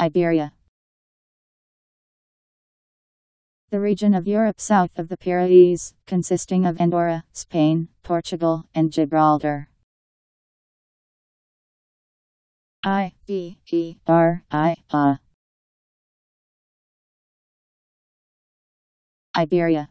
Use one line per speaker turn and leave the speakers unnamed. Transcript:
Iberia. The region of Europe south of the Pyrenees, consisting of Andorra, Spain, Portugal, and Gibraltar. I B E R I A Iberia